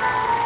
you